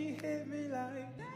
she hit me like